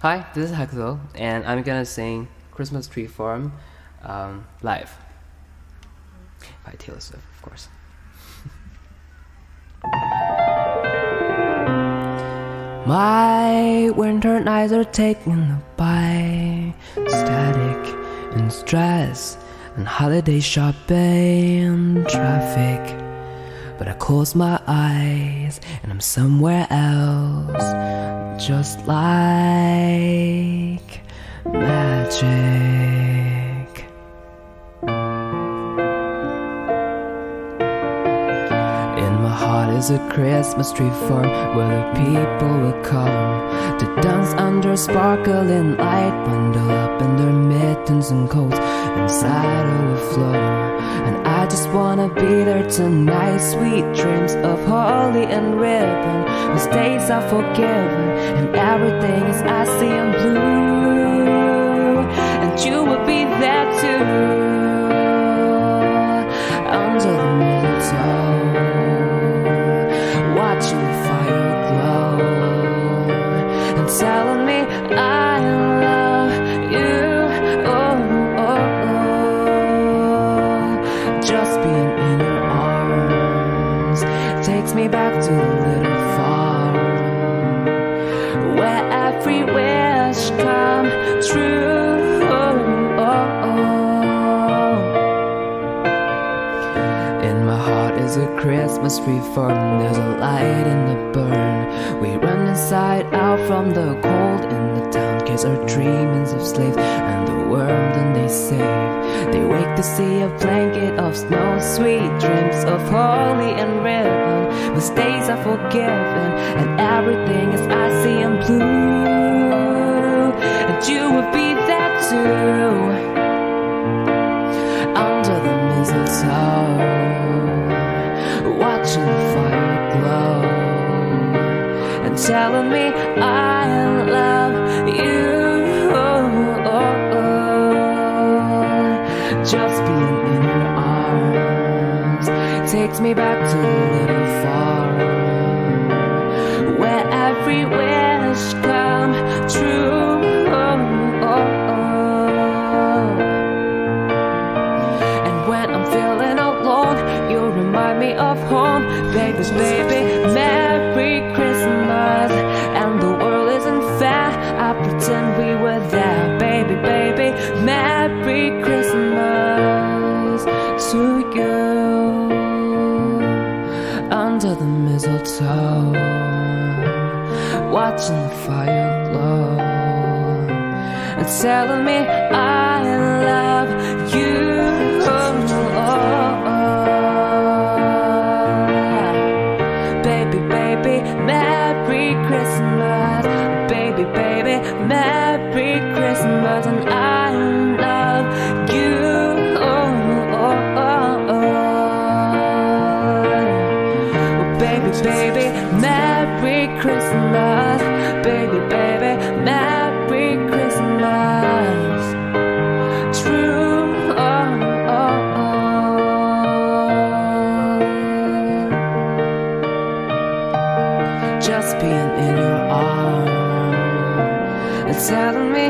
Hi, this is Hakuto, and I'm gonna sing Christmas Tree Farm um, live by Taylor Swift, of course. My winter nights are taken by static and stress and holiday shopping and traffic. But I close my eyes and I'm somewhere else, just like magic. In my heart is a Christmas tree farm where the people will come to dance under sparkling light, bundle up in their mittens and coats and inside overflow. And Wanna be there tonight. Sweet dreams of holly and ribbon. Mistakes are forgiven, and everything is icy and blue. And you will be there too. Under the mistletoe, watching the fire glow, and telling me I where every wish come true. In my heart is a Christmas tree farm. There's a light in the burn. We run inside out from the cold in the town. Kids are dreamings of slaves and the world and they save. They wake to see a blanket of snow, sweet dreams of holy and ribbon. Mistakes are forgiven and everything is icy and blue. And you will be there too under the mistletoe, watching the fire glow, and telling me I love you. Just being in your arms takes me back to the little farm where every mistletoe, watching the fire glow. And telling me I am love Christmas. Baby, baby, Merry Christmas. True. Oh, oh, oh. Just being in your arms and telling me